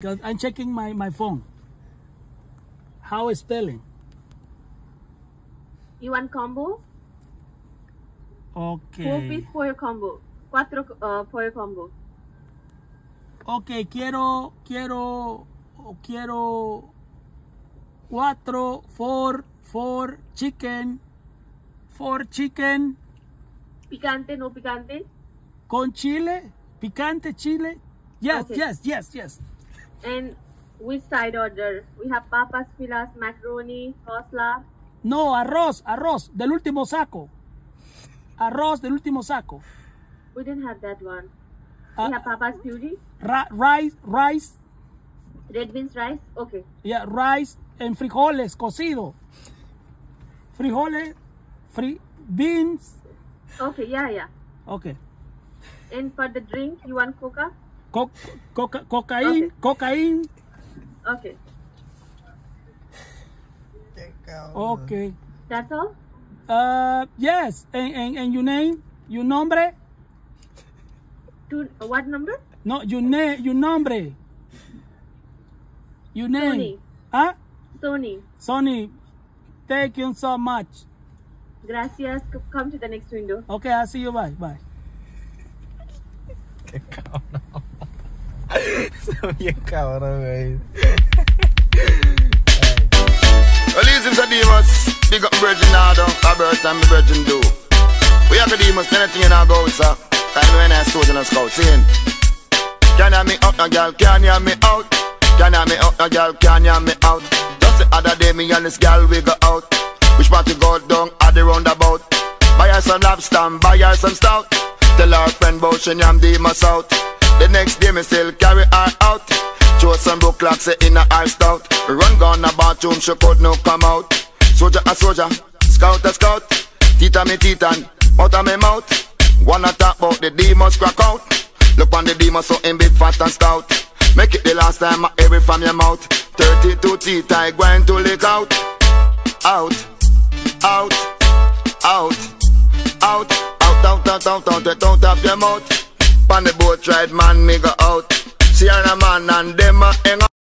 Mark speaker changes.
Speaker 1: Because I'm checking my, my phone. How is spelling?
Speaker 2: You want combo? Four piece
Speaker 1: Okay.
Speaker 2: for your combo. Cuatro uh, for your combo.
Speaker 1: Ok, quiero, quiero, quiero cuatro, four, four chicken, four chicken
Speaker 2: Picante, no picante.
Speaker 1: con chile, picante chile. Yes,
Speaker 2: Okay.
Speaker 1: yes, yes, yes.
Speaker 2: And which side order? We have papas, filas, macaroni, coleslaw.
Speaker 1: No, arroz, arroz, del último saco. Arroz del último saco.
Speaker 2: We didn't have that one. We uh, have papas puree,
Speaker 1: rice, rice,
Speaker 2: red beans rice. Okay.
Speaker 1: yeah, rice and frijoles cocido. Frijoles, fri beans.
Speaker 2: Okay, yeah, yeah.
Speaker 1: Okay.
Speaker 2: And for the drink, you want coca?
Speaker 1: Co- coca- cocaine,
Speaker 2: Okay.
Speaker 1: cocaine.
Speaker 2: Okay.
Speaker 1: Okay.
Speaker 2: That's all?
Speaker 1: Uh, yes. And, and, and your name? Your nombre?
Speaker 2: Two, uh, what number?
Speaker 1: No, your name, your nombre. Your name.
Speaker 2: Sony.
Speaker 1: Huh?
Speaker 2: Sony.
Speaker 1: Sonny, thank you so much.
Speaker 2: Gracias. Come to the next window.
Speaker 1: Okay, I'll see you. Bye. Bye.
Speaker 3: Son bien cabrón, güey.
Speaker 4: Easy for Demas. Big up Virgin Nardo. Albert and me Virgin do. We have the Demas, anything in our go, sir. Time when I stood in a scout, seeing. Can you me out, no girl? Can you me out? Can you me out, no girl? Can you me out? Just the other day, me and this girl we go out. Which part you go down at the roundabout? Buy her some lobster, and buy her some stout. Tell her friend about she am Demas out. The next day, me still carry her out. Show some broke clocks say in a high stout. Run gone a bathroom, she could no come out. Soldier a soldier, scout a scout. Tita me titan, out of me mouth. Wanna talk about the demons crack out. Look on the demons so in big fat and stout. Make it the last time I hear it from your mouth. 32 teeth I going to lick out. Out, out, out, out, out, out, out, out, out, out, out of your mouth. On the boat ride, man, me go out. See her a man and them a hang.